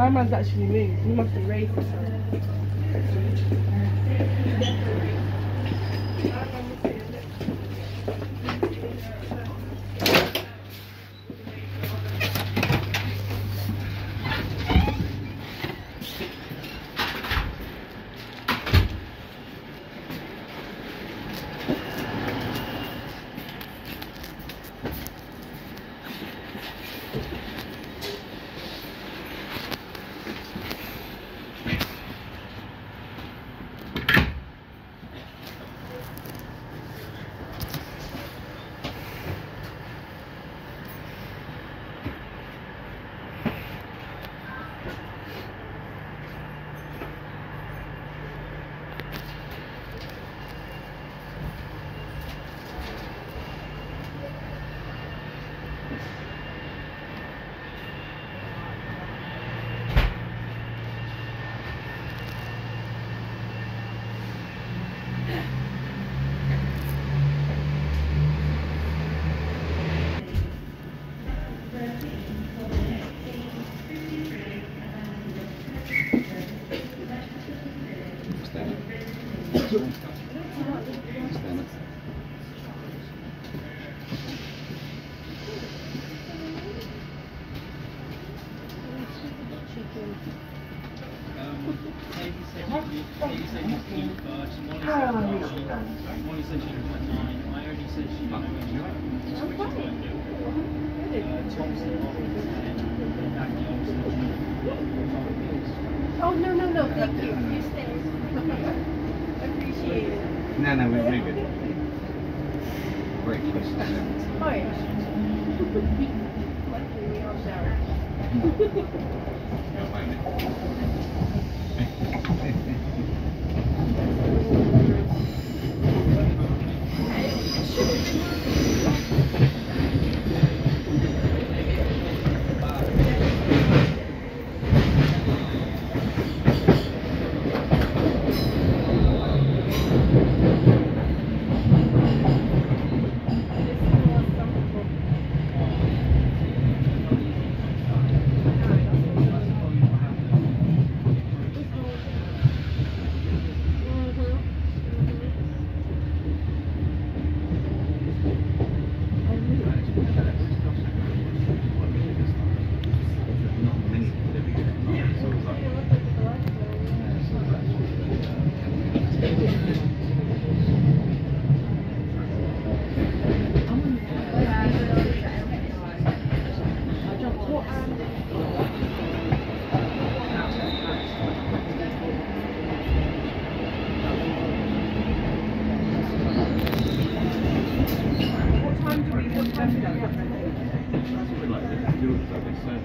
My man's actually moved. He must be. Stand Oh, no, no, no, thank you. You stay. No, no, we're really good. Very. Oh, yeah. Luckily, we all showered. Like the, like they said,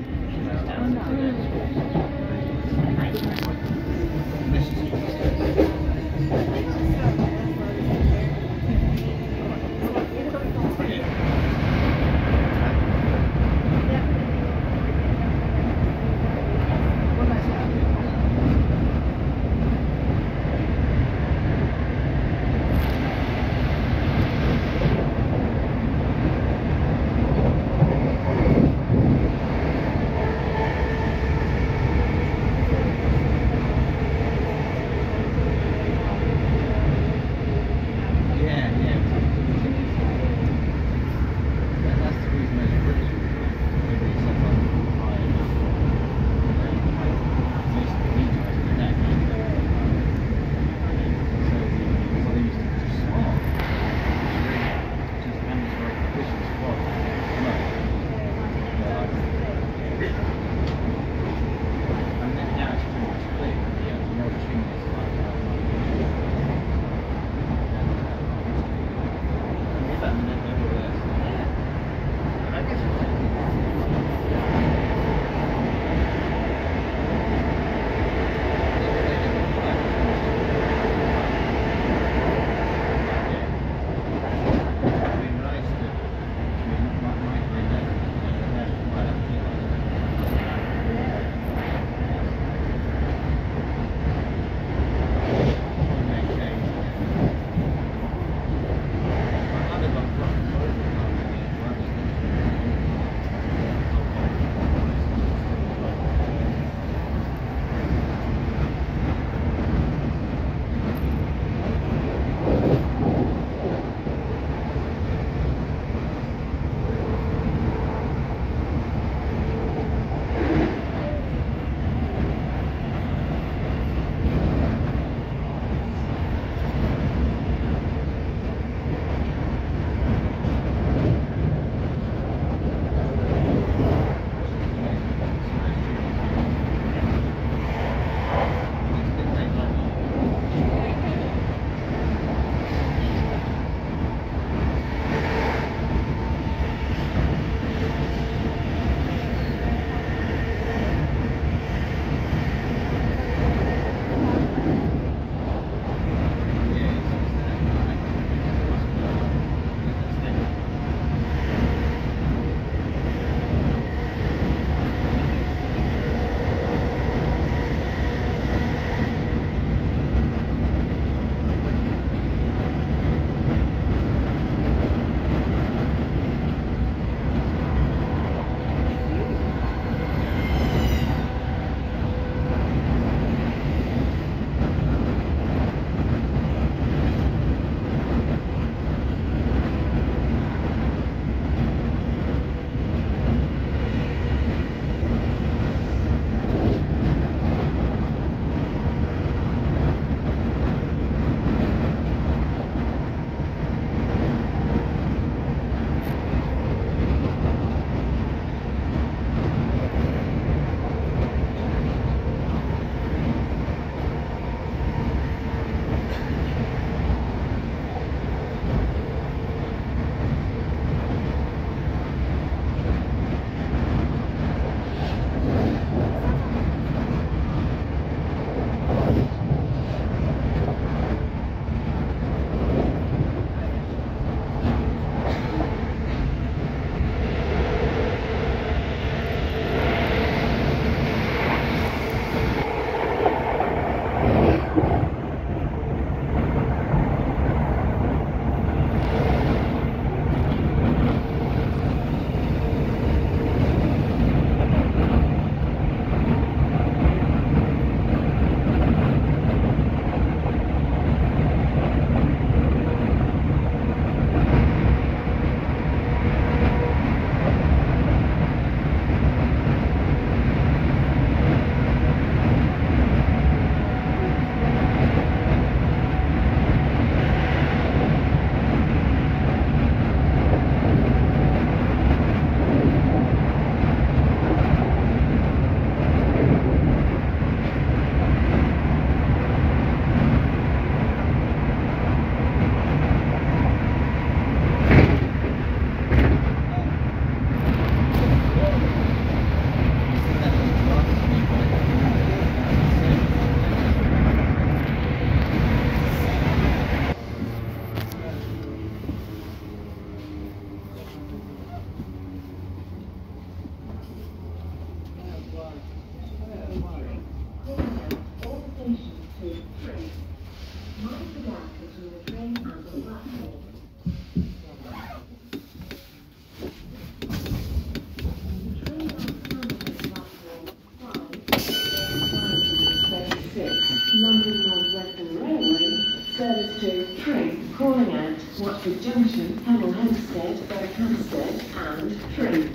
at Watford Junction, Hemel Hempstead, Berkhamsted, and Tring.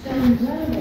Stand where